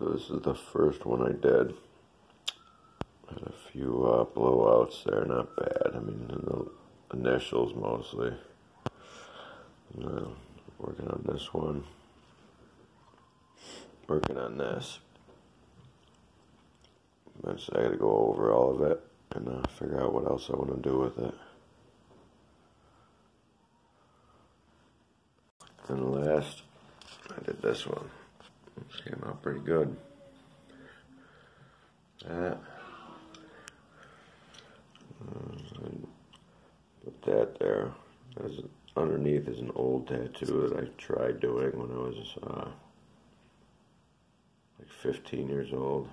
So this is the first one I did. Had a few uh, blowouts there, not bad. I mean, the initials mostly. Working on this one. Working on this. Eventually I gotta go over all of it and uh, figure out what else I want to do with it. And last, I did this one. Came out pretty good. That. Uh, put that there. As underneath is an old tattoo that I tried doing when I was uh, like 15 years old.